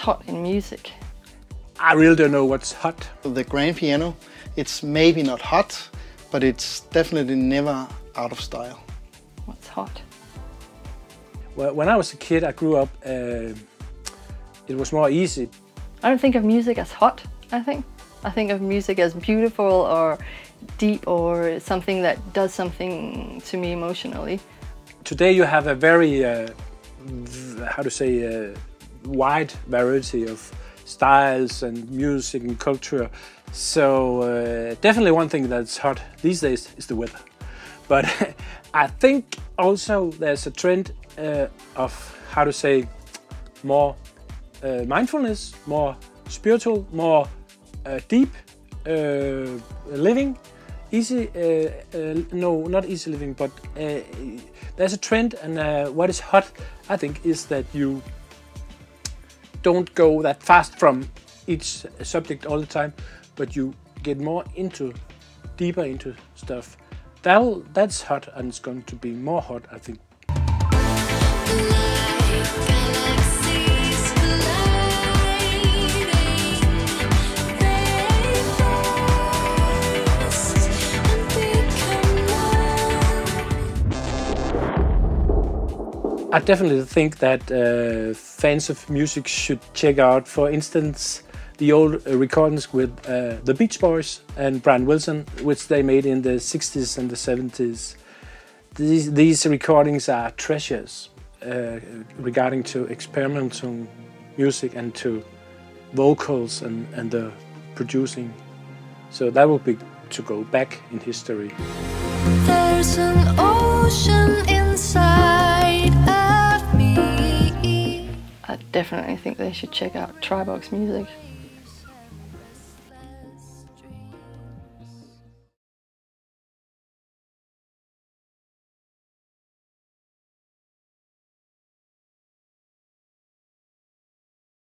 hot in music? I really don't know what's hot. The grand piano, it's maybe not hot, but it's definitely never out of style. What's hot? Well, when I was a kid, I grew up, uh, it was more easy. I don't think of music as hot, I think. I think of music as beautiful or deep or something that does something to me emotionally. Today you have a very, uh, how to say, uh, wide variety of styles and music and culture. So uh, definitely one thing that's hot these days is the weather. But I think also there's a trend uh, of how to say more uh, mindfulness, more spiritual, more uh, deep uh, living. Easy, uh, no, not easy living, but there's a trend, and what is hot, I think, is that you don't go that fast from each subject all the time, but you get more into, deeper into stuff. That that's hot, and it's going to be more hot, I think. I definitely think that uh, fans of music should check out, for instance, the old uh, recordings with uh, the Beach Boys and Brian Wilson, which they made in the 60s and the 70s. These, these recordings are treasures uh, regarding to experimental music and to vocals and, and the producing. So that would be to go back in history. Inside definitely think they should check out Tribox music.